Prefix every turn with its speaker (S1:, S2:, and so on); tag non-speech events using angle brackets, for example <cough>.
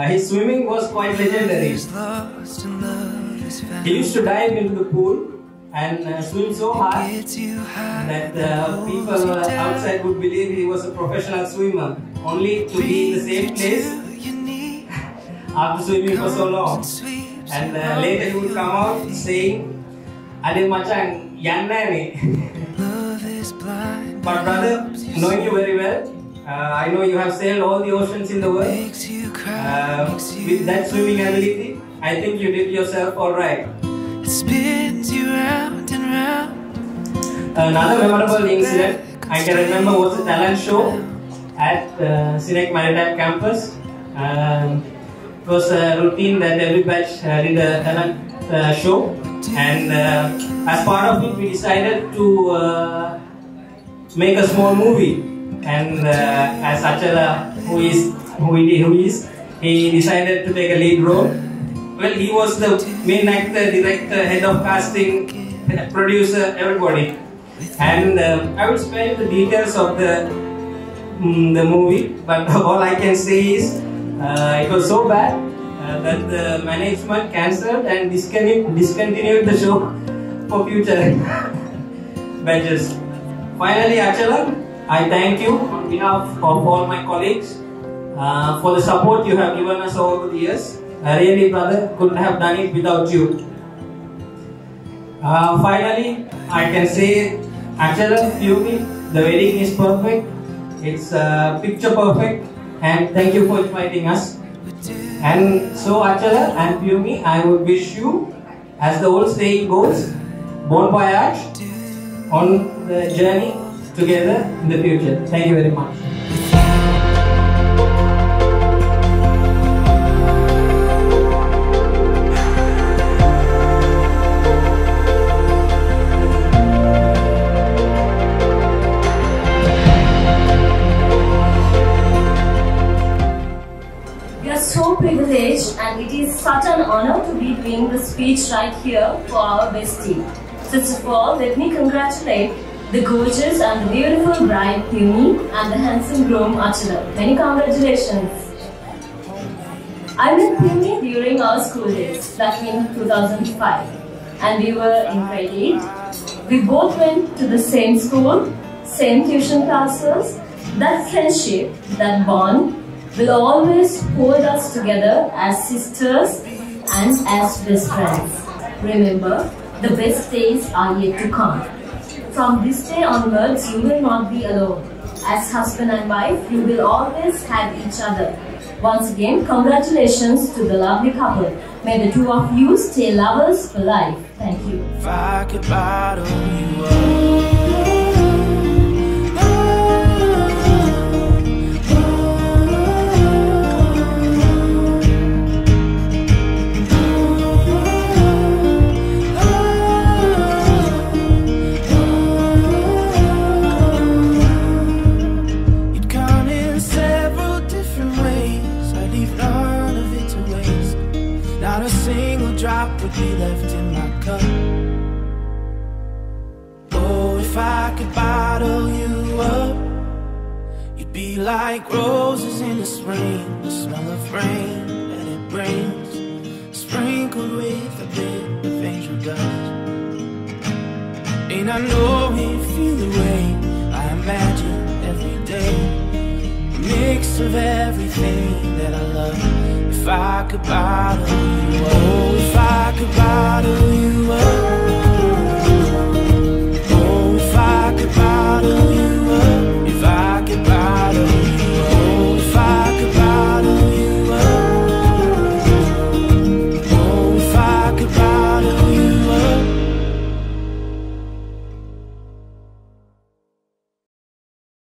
S1: Uh, his swimming was quite legendary.
S2: Lost in love is found.
S1: He used to dive into the pool and uh, swim so hard that uh, people uh, outside would believe he was a professional swimmer, only to be in the same place <laughs> after swimming for so long. And uh, later he would come out saying, Ade machan, yanna ni.
S2: love is blind.
S1: But brother, knowing you very well, I know you have sailed all the oceans in the world. Uh, with that swimming ability, I think you did yourself alright.
S2: It spins you round and round.
S1: Another memorable incident I can remember was a talent show at uh, CINEC Maritime campus. Um, it was a routine that every batch uh, did a talent uh, show, and uh, as part of it, we decided to uh, make a small movie. And uh, as Achala, who is who he, who is, he decided to take a lead role. Well, he was the main actor, director, head of casting, producer, everybody. And uh, I will spare the details of the mm, the movie, but <laughs> all I can say is uh, it was so bad uh, that the management cancelled and discontinued, discontinued the show <laughs> for future <laughs> batches. Finally, Achala, I thank you on behalf of all my colleagues uh, for the support you have given us over the years. I really, brother, couldn't have done it without you. Uh, finally, I can say, Achala, Piumi, the wedding is perfect. It's uh, picture perfect, and thank you for inviting us. And so, Achala and Piumi, I would wish you, as the old saying goes, bon voyage on the journey together in the future. Thank you very much.
S3: We are so privileged and it is such an honor to be doing the speech right here for our best team. First of all, let me congratulate the gorgeous and the beautiful bride Piumi and the handsome groom Achala. Many congratulations. I met Piumi during our school days back in 2005 and we were in grade 8. We both went to the same school, same tuition classes. That friendship, that bond will always hold us together as sisters and as best friends. Remember, the best days are yet to come. From this day onwards, you will not be alone. As husband and wife, you will always have each other. Once again, congratulations to the lovely couple. May the two of you stay lovers for life. Thank you.
S2: Drop would be left in my cup. Oh, if I could bottle you up, you'd be like roses in the spring, the smell of rain that it brings, sprinkled with a bit of angel dust. And I know you feel the way I imagine every day. A mix of everything that I love. If I could bottle you oh, if I could bottle. you